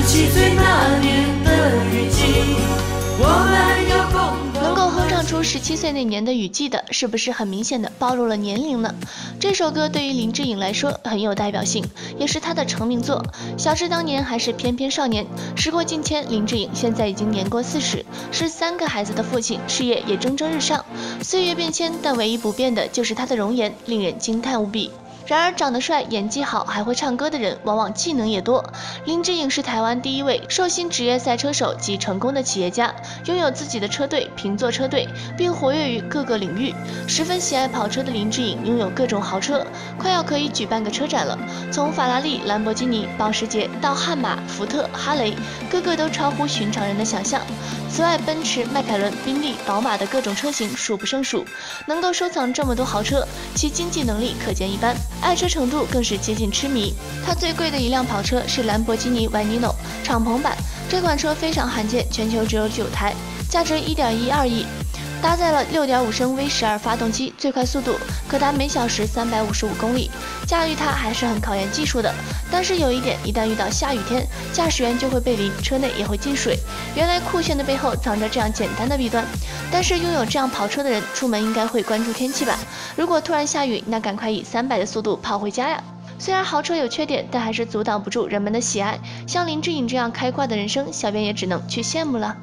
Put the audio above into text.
十七岁那年的雨季，我们有共同能够哼唱出十七岁那年的雨季的，是不是很明显的暴露了年龄呢？这首歌对于林志颖来说很有代表性，也是他的成名作。小志当年还是翩翩少年，时过境迁，林志颖现在已经年过四十，是三个孩子的父亲，事业也蒸蒸日上。岁月变迁，但唯一不变的就是他的容颜，令人惊叹无比。然而，长得帅、演技好、还会唱歌的人，往往技能也多。林志颖是台湾第一位受薪职业赛车手及成功的企业家，拥有自己的车队——平座车队，并活跃于各个领域。十分喜爱跑车的林志颖，拥有各种豪车，快要可以举办个车展了。从法拉利、兰博基尼、保时捷到悍马、福特、哈雷，个个都超乎寻常人的想象。此外，奔驰、迈凯伦、宾利、宝马的各种车型数不胜数。能够收藏这么多豪车，其经济能力可见一斑，爱车程度更是接近痴迷。他最贵的一辆跑车是兰博基尼 Vanino 敞篷版，这款车非常罕见，全球只有九台，价值一点一二亿。搭载了6.5升 V 十二发动机，最快速度可达每小时355公里。驾驭它还是很考验技术的，但是有一点，一旦遇到下雨天，驾驶员就会被淋，车内也会进水。原来酷炫的背后藏着这样简单的弊端。但是拥有这样跑车的人，出门应该会关注天气吧？如果突然下雨，那赶快以300的速度跑回家呀！虽然豪车有缺点，但还是阻挡不住人们的喜爱。像林志颖这样开挂的人生，小编也只能去羡慕了。